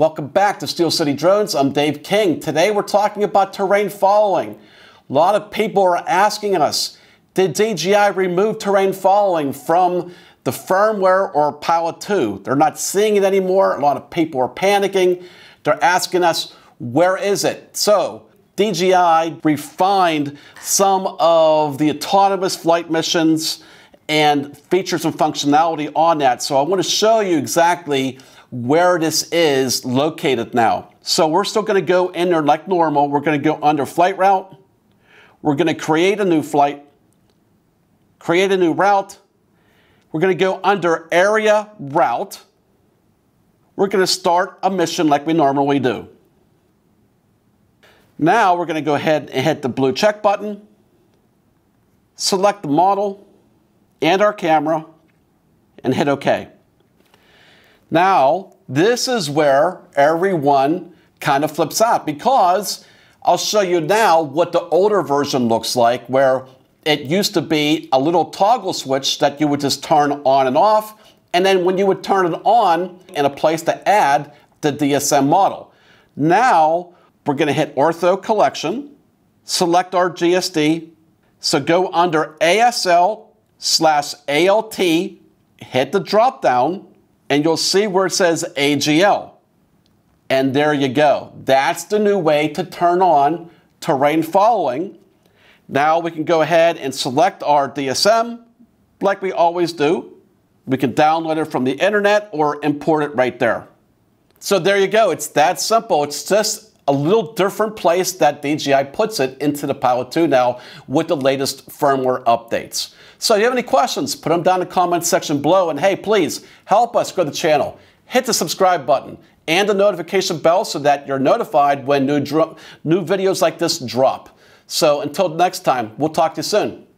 Welcome back to Steel City Drones. I'm Dave King. Today we're talking about terrain following. A lot of people are asking us, did DJI remove terrain following from the firmware or Pilot 2? They're not seeing it anymore. A lot of people are panicking. They're asking us, where is it? So DJI refined some of the autonomous flight missions and features and functionality on that. So I want to show you exactly where this is located now. So we're still going to go in there like normal. We're going to go under flight route. We're going to create a new flight, create a new route. We're going to go under area route. We're going to start a mission like we normally do. Now we're going to go ahead and hit the blue check button, select the model and our camera, and hit OK. Now, this is where everyone kind of flips out because I'll show you now what the older version looks like where it used to be a little toggle switch that you would just turn on and off. And then when you would turn it on in a place to add the DSM model. Now we're going to hit Ortho Collection, select our GSD. So go under ASL slash ALT, hit the drop down, and you'll see where it says AGL. And there you go. That's the new way to turn on terrain following. Now we can go ahead and select our DSM like we always do. We can download it from the internet or import it right there. So there you go. It's that simple. It's just a little different place that DJI puts it into the Pilot 2 now with the latest firmware updates. So if you have any questions, put them down in the comment section below. And hey, please help us grow the channel. Hit the subscribe button and the notification bell so that you're notified when new, new videos like this drop. So until next time, we'll talk to you soon.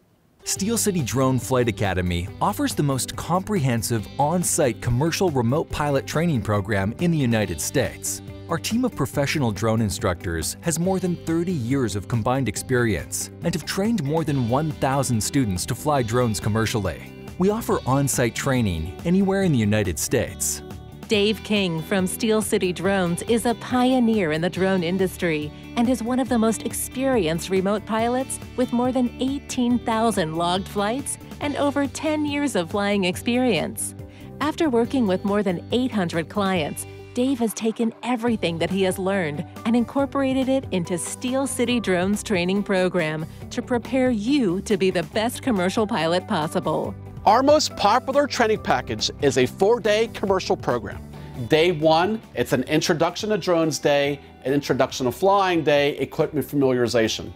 Steel City Drone Flight Academy offers the most comprehensive on-site commercial remote pilot training program in the United States. Our team of professional drone instructors has more than 30 years of combined experience and have trained more than 1,000 students to fly drones commercially. We offer on-site training anywhere in the United States. Dave King from Steel City Drones is a pioneer in the drone industry and is one of the most experienced remote pilots with more than 18,000 logged flights and over 10 years of flying experience. After working with more than 800 clients, Dave has taken everything that he has learned and incorporated it into Steel City Drones training program to prepare you to be the best commercial pilot possible. Our most popular training package is a four-day commercial program. Day one, it's an introduction to drones day, an introduction to flying day, equipment familiarization.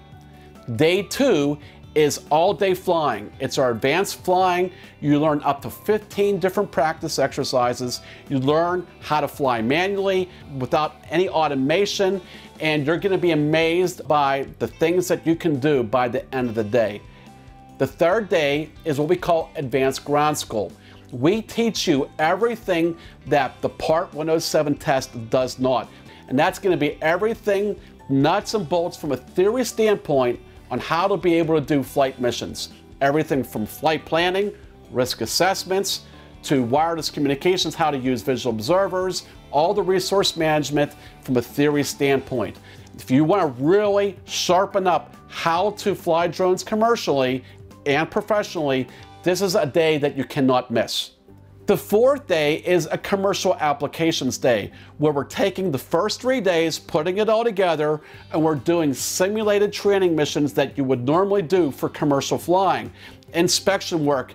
Day two is all day flying. It's our advanced flying. You learn up to 15 different practice exercises. You learn how to fly manually without any automation, and you're gonna be amazed by the things that you can do by the end of the day. The third day is what we call advanced ground school. We teach you everything that the Part 107 test does not. And that's gonna be everything nuts and bolts from a theory standpoint on how to be able to do flight missions. Everything from flight planning, risk assessments, to wireless communications, how to use visual observers, all the resource management from a theory standpoint. If you want to really sharpen up how to fly drones commercially and professionally, this is a day that you cannot miss. The fourth day is a commercial applications day where we're taking the first three days, putting it all together, and we're doing simulated training missions that you would normally do for commercial flying. Inspection work,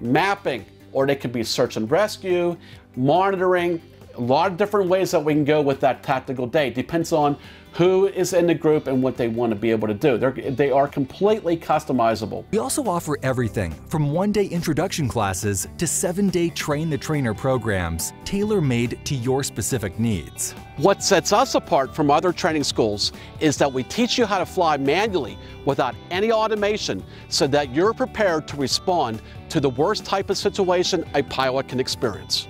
mapping, or they could be search and rescue, monitoring, a lot of different ways that we can go with that tactical day. Depends on who is in the group and what they want to be able to do. They're, they are completely customizable. We also offer everything from one-day introduction classes to seven-day train-the-trainer programs tailor-made to your specific needs. What sets us apart from other training schools is that we teach you how to fly manually without any automation so that you're prepared to respond to the worst type of situation a pilot can experience.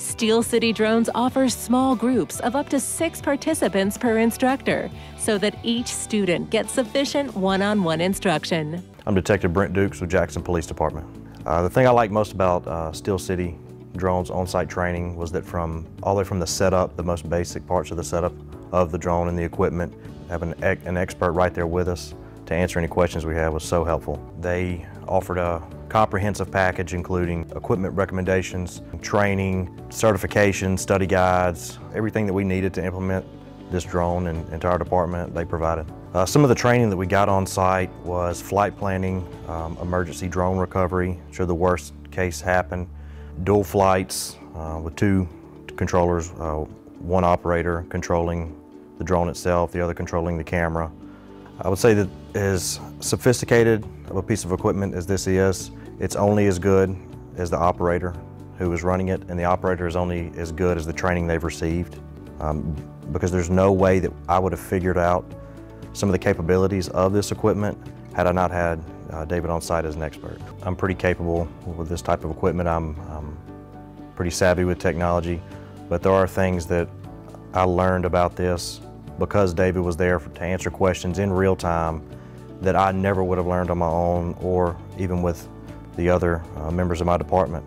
Steel City Drones offers small groups of up to six participants per instructor so that each student gets sufficient one-on-one instruction. I'm Detective Brent Dukes with Jackson Police Department. Uh, the thing I like most about uh, Steel City drones on-site training was that from all the way from the setup, the most basic parts of the setup of the drone and the equipment, having an expert right there with us to answer any questions we had was so helpful. They offered a comprehensive package including equipment recommendations, training, certification, study guides, everything that we needed to implement this drone and our department they provided. Uh, some of the training that we got on site was flight planning, um, emergency drone recovery, should the worst case happen, dual flights uh, with two controllers, uh, one operator controlling the drone itself, the other controlling the camera. I would say that as sophisticated of a piece of equipment as this is, it's only as good as the operator who is running it, and the operator is only as good as the training they've received. Um, because there's no way that I would have figured out some of the capabilities of this equipment had I not had uh, David on site as an expert. I'm pretty capable with this type of equipment. I'm, I'm pretty savvy with technology, but there are things that I learned about this because David was there for, to answer questions in real time that I never would have learned on my own or even with the other uh, members of my department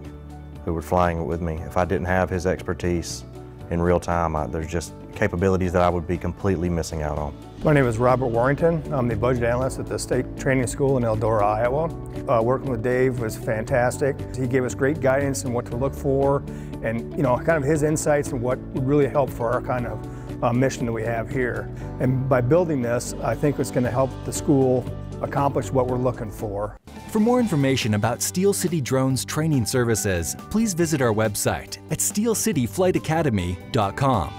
who were flying with me. If I didn't have his expertise in real time, I, there's just capabilities that I would be completely missing out on. My name is Robert Warrington. I'm the budget analyst at the State Training School in Eldora, Iowa. Uh, working with Dave was fantastic. He gave us great guidance on what to look for and you know kind of his insights and what would really help for our kind of uh, mission that we have here. And by building this, I think it's going to help the school accomplish what we're looking for. For more information about Steel City Drones training services, please visit our website at steelcityflightacademy.com.